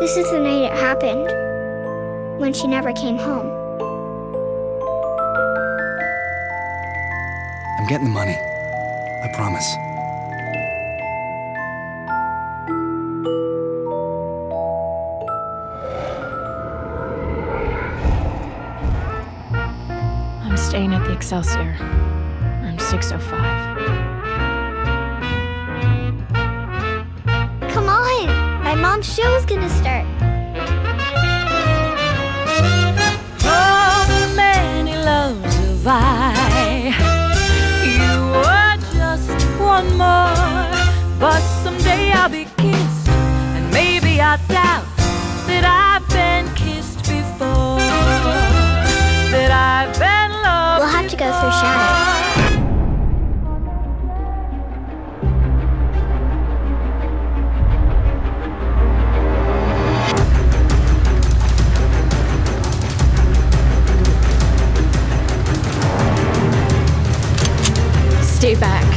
This is the night it happened. When she never came home. I'm getting the money. I promise. I'm staying at the Excelsior, room 605. Mom's show is gonna start. Oh, many loves I. You just one more. But someday I'll be Stay back.